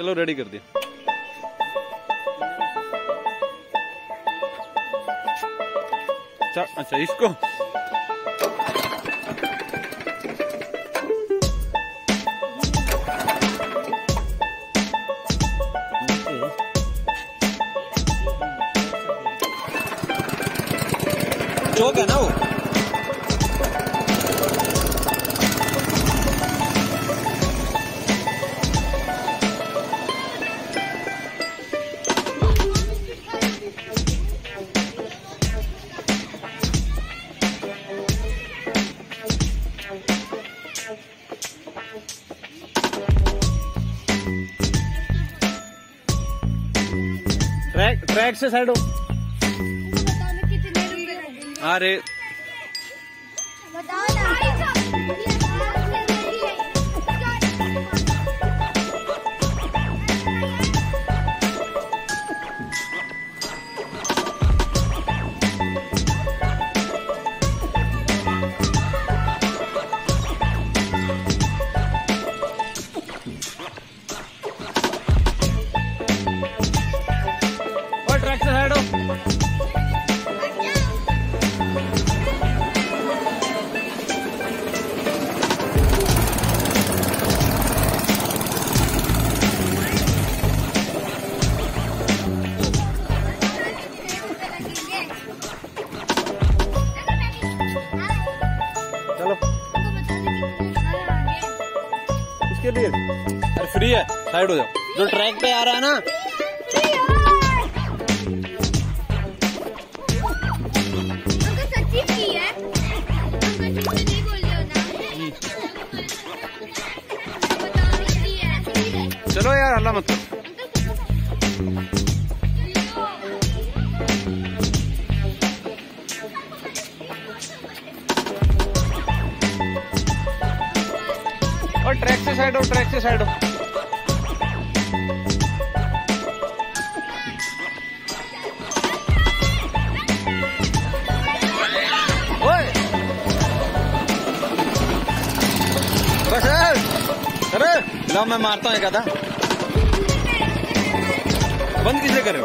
चलो रेडी कर दिया। अच्छा इसको। चौक है ना वो? ट्रैक ट्रैक से साइड हो। अरे फ्री है। साइड हो जाओ। जो ट्रैक पे आ रहा है ना। चलो यार हल्ला मत करो। और ट्रैक से साइड हो ट्रैक से साइड हो। लो मैं मारता हूँ एक आधा। बंद किसे करे